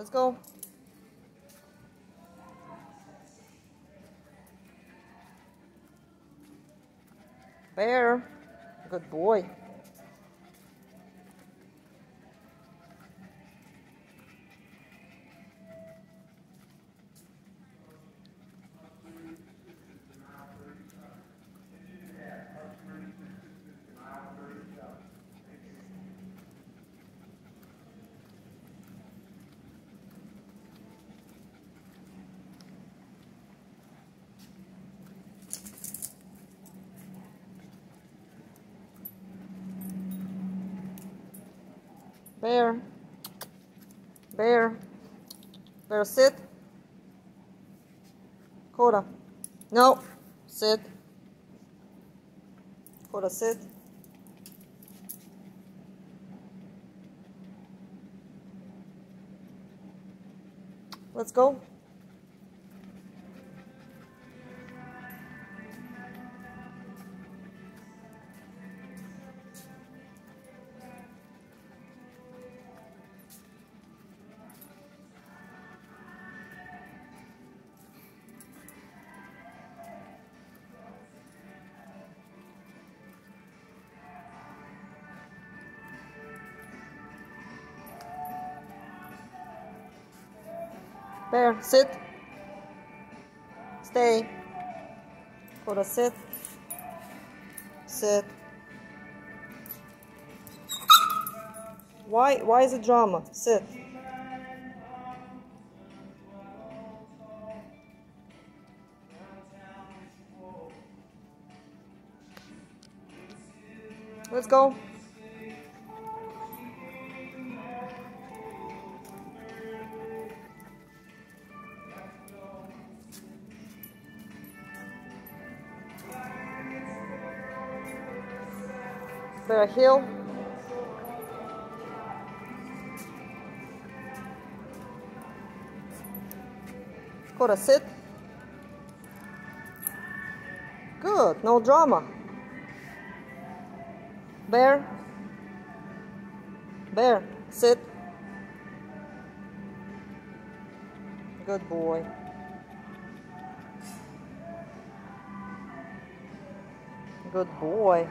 Let's go. Bear. Good boy. Bear. Bear. Bear, sit. Coda. No. Sit. Coda, sit. Let's go. Bear, sit. Stay. Coda, sit. Sit. Why, why is it drama? Sit. Let's go. Bear Hill. Coda, sit. Good, no drama. Bear. Bear, sit. Good boy. Good boy.